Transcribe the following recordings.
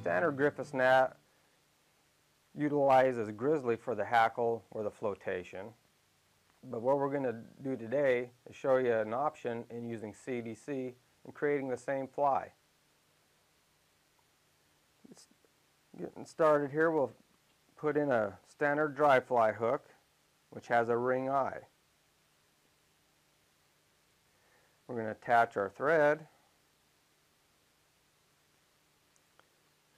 standard Griffiths gnat utilizes grizzly for the hackle or the flotation. But what we're going to do today is show you an option in using CDC and creating the same fly. Getting started here, we'll put in a standard dry fly hook, which has a ring eye. We're going to attach our thread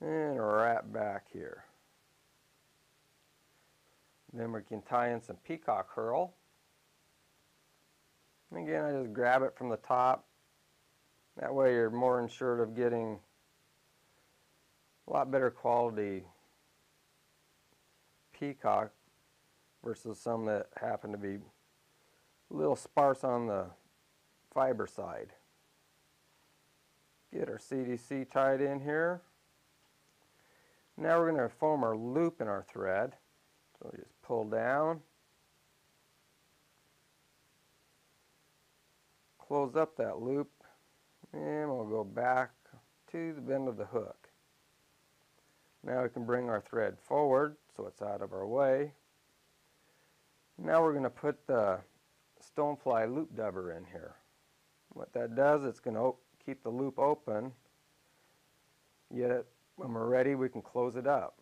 and wrap back here. Then we can tie in some peacock herl. And again, I just grab it from the top. That way you're more ensured of getting a lot better quality peacock versus some that happen to be a little sparse on the fiber side. Get our CDC tied in here. Now we're going to form our loop in our thread. So we just pull down, close up that loop, and we'll go back to the bend of the hook. Now we can bring our thread forward so it's out of our way. Now we're going to put the Stonfo loop dubber in here. What that does, it's going to keep the loop open, yet when we're ready we can close it up.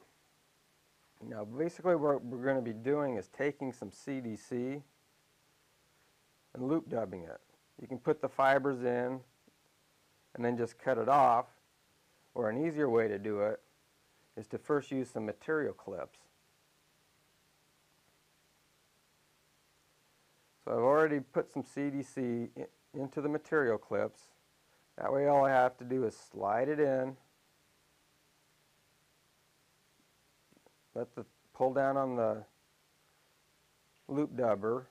Now basically what we're going to be doing is taking some CDC and loop dubbing it. You can put the fibers in and then just cut it off or an easier way to do it is to first use some material clips. So I've already put some CDC in, into the material clips. That way all I have to do is slide it in let the pull down on the loop dubber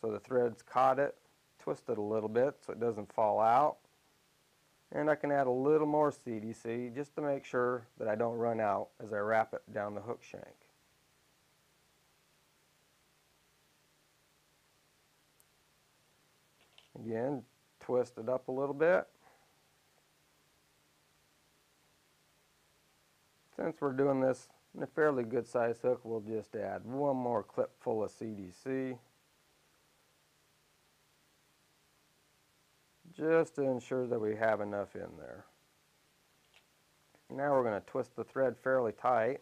so the thread's caught it, twist it a little bit so it doesn't fall out. And I can add a little more CDC just to make sure that I don't run out as I wrap it down the hook shank. Again, twist it up a little bit. Since we're doing this in a fairly good size hook, we'll just add one more clip full of CDC. Just to ensure that we have enough in there. Now we're going to twist the thread fairly tight.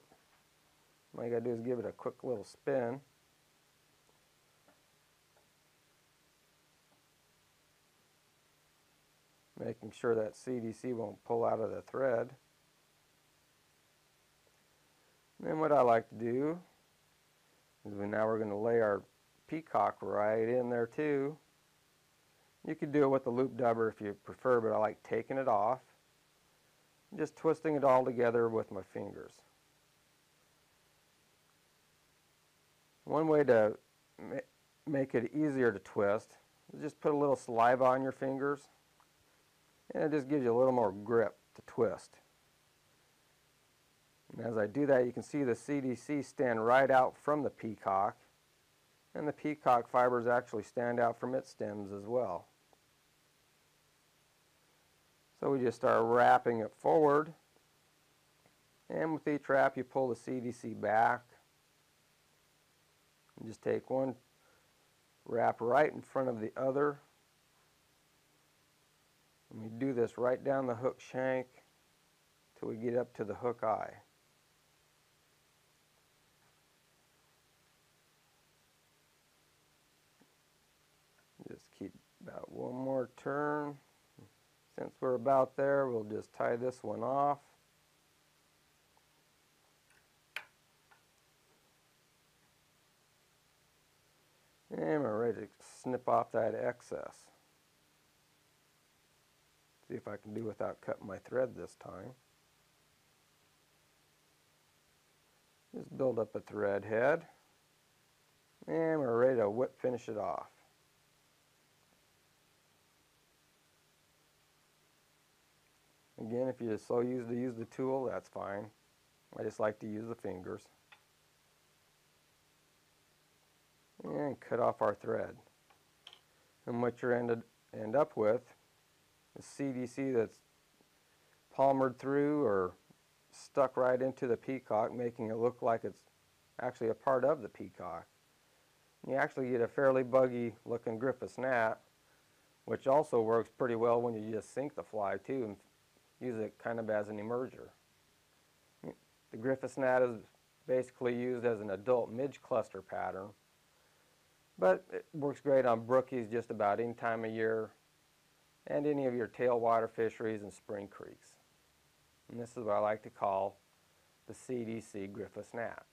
All you got to do is give it a quick little spin. Making sure that CDC won't pull out of the thread. Then what I like to do is we, now we're going to lay our peacock right in there too. You could do it with the loop dubber if you prefer, but I like taking it off. Just twisting it all together with my fingers. One way to ma make it easier to twist is just put a little saliva on your fingers and it just gives you a little more grip to twist. And as I do that, you can see the CDC stand right out from the peacock, and the peacock fibers actually stand out from its stems as well. So we just start wrapping it forward, and with each wrap you pull the CDC back, and just take one wrap right in front of the other, and we do this right down the hook shank till we get up to the hook eye. Just about one more turn. Since we're about there, we'll just tie this one off. And we're ready to snip off that excess. See if I can do without cutting my thread this time. Just build up a thread head. And we're ready to whip finish it off. Again, if you're so used to use the tool, that's fine. I just like to use the fingers. And cut off our thread. And what you ended, end up with is CDC that's palmered through or stuck right into the peacock, making it look like it's actually a part of the peacock. You actually get a fairly buggy looking Griffiths gnat, which also works pretty well when you just sink the fly too and use it kind of as an emerger. The Griffiths gnat is basically used as an adult midge cluster pattern, but it works great on brookies just about any time of year and any of your tailwater fisheries and spring creeks. And this is what I like to call the CDC Griffiths gnat.